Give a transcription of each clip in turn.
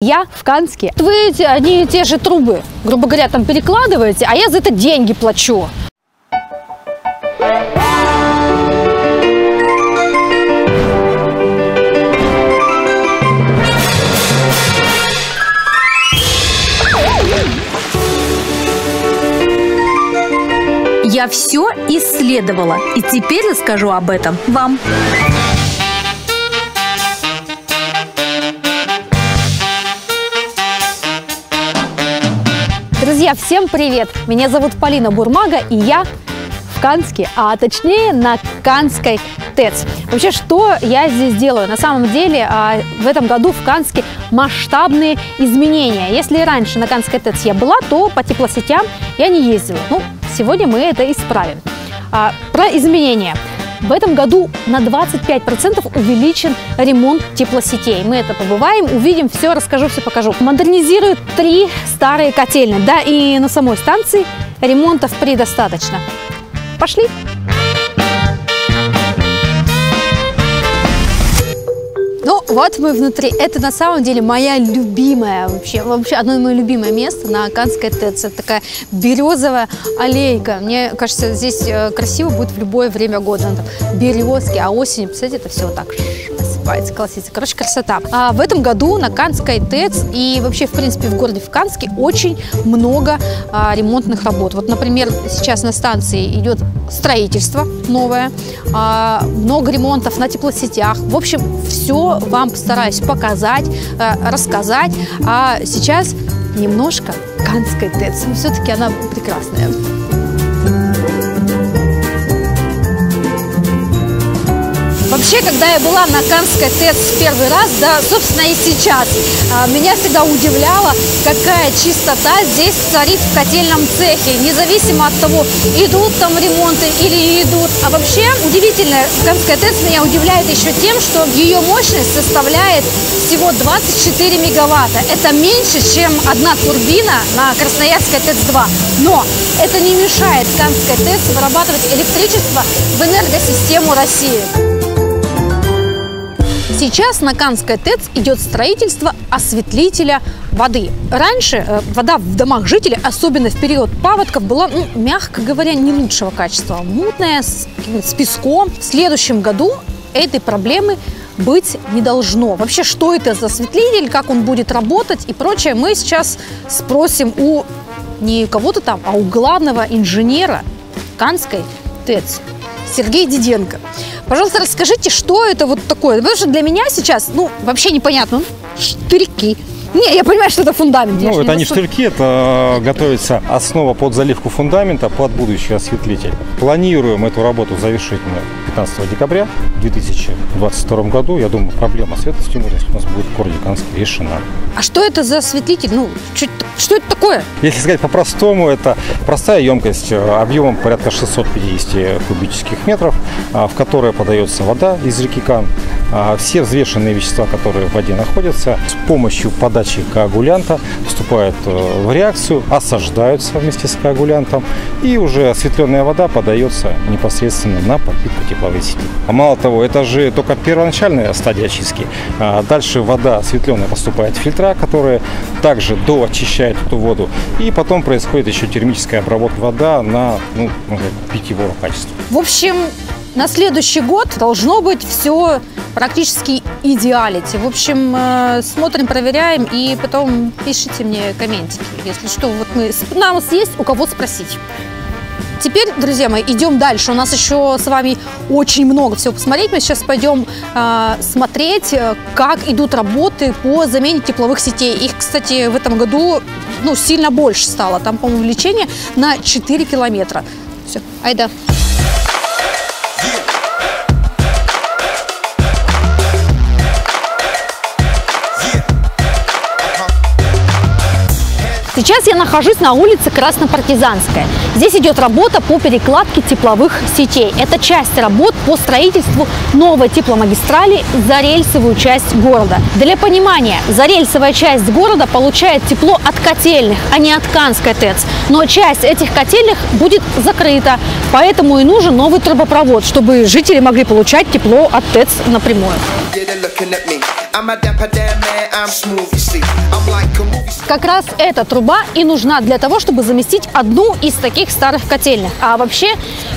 Я в Канске. Вы эти, одни и те же трубы, грубо говоря, там перекладываете, а я за это деньги плачу. Я все исследовала, и теперь расскажу об этом вам. Друзья, всем привет! Меня зовут Полина Бурмага, и я в Канске, а точнее на Канской ТЭЦ. Вообще, что я здесь делаю? На самом деле, а, в этом году в Канске масштабные изменения. Если раньше на Канской ТЭЦ я была, то по теплосетям я не ездила. Ну, сегодня мы это исправим. А, про изменения. В этом году на 25% увеличен ремонт теплосетей. Мы это побываем, увидим, все расскажу, все покажу. Модернизируют три старые котельные. Да, и на самой станции ремонтов предостаточно. Пошли! Ну, вот мы внутри. Это на самом деле моя любимая, вообще, вообще одно мое любимое место на Канской ТЭЦ. Это такая березовая аллейка. Мне кажется, здесь э, красиво будет в любое время года. Там березки, а осенью, представляете, это все вот так осыпается, колосится. Короче, красота. А в этом году на Канской ТЭЦ и вообще, в принципе, в городе в Канске очень много а, ремонтных работ. Вот, например, сейчас на станции идет строительство новое, а, много ремонтов на теплосетях. В общем, все вам постараюсь показать, а, рассказать. А сейчас немножко Канской ТЭЦ. Все-таки она прекрасная. Вообще, когда я была на Канской ТЭЦ в первый раз, да, собственно, и сейчас, а, меня всегда удивляло, какая чистота здесь царит в котельном цехе, независимо от того, идут там ремонты или не идут. А вообще, удивительно, Канская ТЭЦ меня удивляет еще тем, что ее мощность составляет всего 24 мегаватта. Это меньше, чем одна турбина на Красноярской ТЭЦ-2. Но это не мешает Канской ТЭЦ вырабатывать электричество в энергосистему России. Сейчас на Канской ТЭЦ идет строительство осветлителя воды. Раньше э, вода в домах жителей, особенно в период паводков, была, ну, мягко говоря, не лучшего качества. Мутная, с, с песком. В следующем году этой проблемы быть не должно. Вообще, что это за осветлитель, как он будет работать и прочее, мы сейчас спросим у не кого-то там, а у главного инженера Канской ТЭЦ Сергей Диденко. Пожалуйста, расскажите, что это вот такое? Потому что для меня сейчас, ну, вообще непонятно. Штырьки. Не, я понимаю, что это фундамент. Ну, это не штырьки, это готовится основа под заливку фундамента под будущий осветлитель. Планируем эту работу завершить мы 15 декабря 2022 году. Я думаю, проблема светостимульности у нас будет в городе Канске решена. А что это за осветлитель? Ну, что, что это такое? Если сказать по-простому, это простая емкость э, объемом порядка 650 кубических метров, а, в которой подается вода из реки Кан. А, все взвешенные вещества, которые в воде находятся, с помощью подачи коагулянта вступают э, в реакцию, осаждаются вместе с коагулянтом, и уже осветленная вода подается непосредственно на подпитку тепловой сети. А мало того, это же только первоначальная стадия очистки. Дальше вода осветленная поступает в фильтра, которые также доочищают эту воду. И потом происходит еще термическая обработка вода на ну, питьевого качества. В общем, на следующий год должно быть все практически идеалити. В общем, э, смотрим, проверяем и потом пишите мне комментики, если что. Вот мы, нам есть у кого спросить. Теперь, друзья мои, идем дальше. У нас еще с вами очень много всего посмотреть. Мы сейчас пойдем э, смотреть, как идут работы по замене тепловых сетей. Их, кстати, в этом году ну, сильно больше стало. Там, по-моему, увеличение на 4 километра. Все, айда. Сейчас я нахожусь на улице Краснопартизанская. Здесь идет работа по перекладке тепловых сетей. Это часть работ по строительству новой тепломагистрали за рельсовую часть города. Для понимания, зарельсовая часть города получает тепло от котельных, а не от Канской ТЭЦ. Но часть этих котельных будет закрыта, поэтому и нужен новый трубопровод, чтобы жители могли получать тепло от ТЭЦ напрямую. Как раз эта труба и нужна для того, чтобы заместить одну из таких старых котельных. А вообще,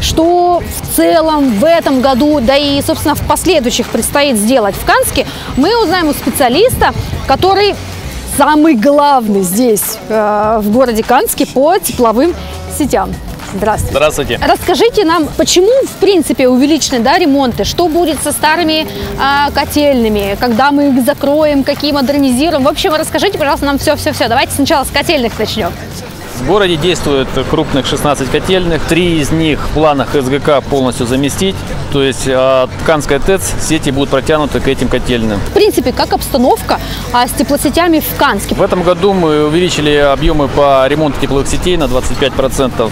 что в целом в этом году, да и, собственно, в последующих предстоит сделать в Канске, мы узнаем у специалиста, который самый главный здесь, э, в городе Канске, по тепловым сетям. Здравствуйте. Здравствуйте. Расскажите нам, почему, в принципе, увеличены да, ремонты? Что будет со старыми а, котельными? Когда мы их закроем? Какие модернизируем? В общем, расскажите, пожалуйста, нам все-все-все. Давайте сначала с котельных начнем. В городе действует крупных 16 котельных. Три из них в планах СГК полностью заместить. То есть от Канской ТЭЦ сети будут протянуты к этим котельным. В принципе, как обстановка а, с теплосетями в Канске? В этом году мы увеличили объемы по ремонту тепловых сетей на 25%.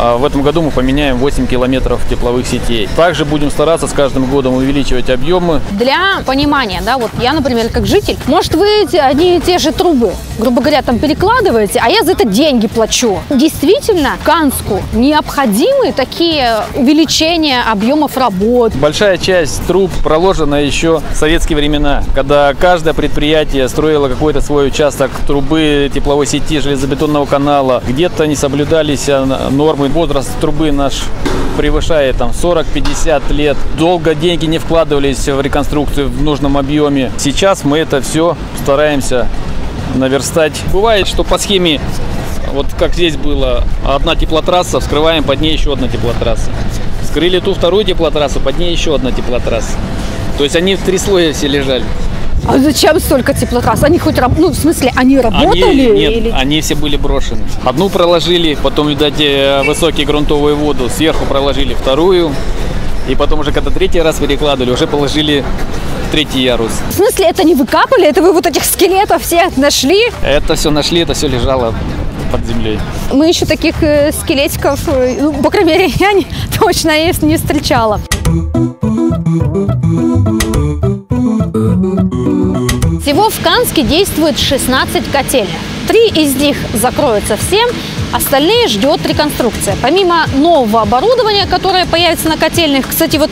А в этом году мы поменяем 8 километров тепловых сетей. Также будем стараться с каждым годом увеличивать объемы. Для понимания, да, вот я, например, как житель, может, вы эти одни и те же трубы, грубо говоря, там перекладываете, а я за это деньги плачу. Действительно, Канску необходимы такие увеличения объемов работ. Большая часть труб проложена еще в советские времена, когда каждое предприятие строило какой-то свой участок трубы, тепловой сети, железобетонного канала. Где-то не соблюдались а, нормы возраст трубы наш превышает там 40-50 лет. Долго деньги не вкладывались в реконструкцию в нужном объеме. Сейчас мы это все стараемся наверстать. Бывает, что по схеме, вот как здесь было, одна теплотрасса, вскрываем под ней еще одна теплотрасса. Скрыли ту вторую теплотрассу, под ней еще одна теплотрасса. То есть они в три слоя все лежали. А зачем столько теплотрасс? Они хоть, раб- ну, в смысле, они работали? Они, нет, или... они все были брошены. Одну проложили, потом, видать, э, высокие грунтовые воду, сверху проложили вторую. И потом уже, когда третий раз перекладывали, уже положили третий ярус. В смысле, это не выкапали? Это вы вот этих скелетов всех нашли? Это все нашли, это все лежало под землей. Мы еще таких э, скелетиков, э, ну, по крайней мере, я не, точно не встречала. Всего в Канске действует 16 котельных. Три из них закроются всем, остальные ждет реконструкция. Помимо нового оборудования, которое появится на котельных, кстати, вот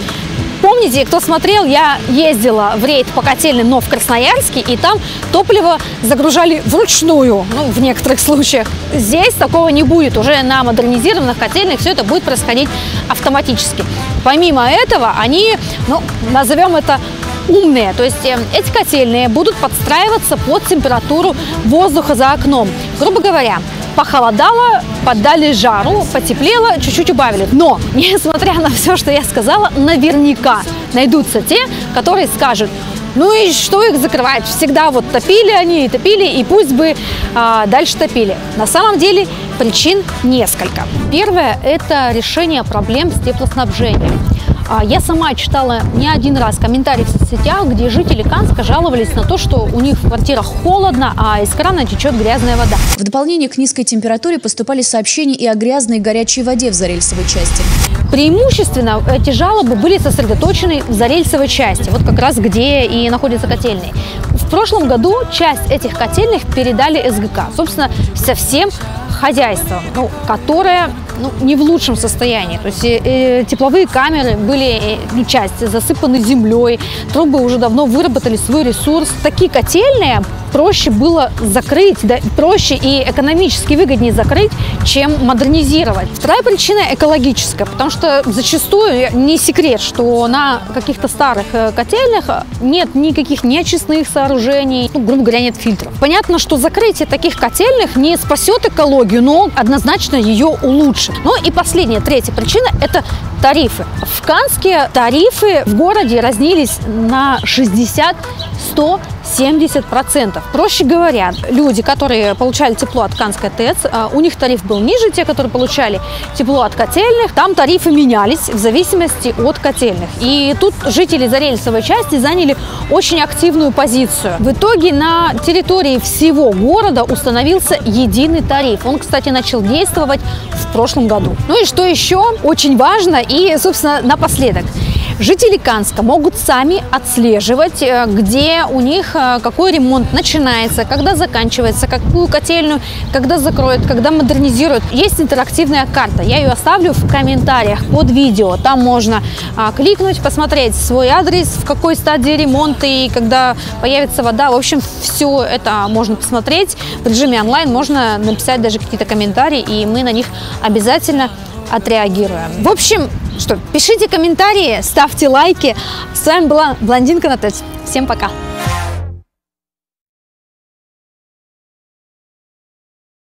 Помните, кто смотрел, я ездила в рейд по котельным, но в Красноярске, и там топливо загружали вручную, ну, в некоторых случаях. Здесь такого не будет. Уже на модернизированных котельных все это будет происходить автоматически. Помимо этого, они, ну, назовем это умные. То есть э, эти котельные будут подстраиваться под температуру воздуха за окном. Грубо говоря, похолодало, поддали жару, потеплело, чуть-чуть убавили. Но, несмотря на все, что я сказала, наверняка найдутся те, которые скажут, ну и что их закрывать? Всегда вот топили они и топили, и пусть бы а, дальше топили. На самом деле причин несколько. Первое – это решение проблем с теплоснабжением. А, Я сама читала не один раз комментарии в соцсетях, где жители Канска жаловались на то, что у них в квартирах холодно, а из крана течет грязная вода. В дополнение к низкой температуре поступали сообщения и о грязной и горячей воде в зарельсовой части. Преимущественно эти жалобы были сосредоточены в зарельсовой части, вот как раз где и находятся котельные. В прошлом году часть этих котельных передали СГК, собственно, со всем хозяйством, ну, которое ну, не в лучшем состоянии. То есть э, э, тепловые камеры были, э, ну, часть засыпаны землей, трубы уже давно выработали свой ресурс. Такие котельные проще было закрыть, да, проще и экономически выгоднее закрыть, чем модернизировать. Вторая причина экологическая, потому что зачастую не секрет, что на каких-то старых э, котельных нет никаких неочистных сооружений, ну, грубо говоря, нет фильтров. Понятно, что закрытие таких котельных не спасет экологию, но однозначно ее улучшит. Ну и последняя, третья причина – это тарифы. В Канске тарифы в городе разнились на 60, 100, 70%. Проще говоря, люди, которые получали тепло от Канской ТЭЦ, а, у них тариф был ниже, те, которые получали тепло от котельных, там тарифы менялись в зависимости от котельных. И тут жители Зарельсовой части заняли очень активную позицию. В итоге на территории всего города установился единый тариф. Он, кстати, начал действовать в прошлом году. Ну и что еще очень важно и, собственно, напоследок. Жители Канска могут сами отслеживать, э, где у них э, какой ремонт начинается, когда заканчивается, какую котельную, когда закроют, когда модернизируют. Есть интерактивная карта, я ее оставлю в комментариях под видео. Там можно а, кликнуть, посмотреть свой адрес, в какой стадии ремонта и когда появится вода. В общем, все это можно посмотреть. В режиме онлайн можно написать даже какие-то комментарии, и мы на них обязательно отреагируем. В общем, что, пишите комментарии, ставьте лайки. С вами была Блондинка на ТЭЦ. Всем пока!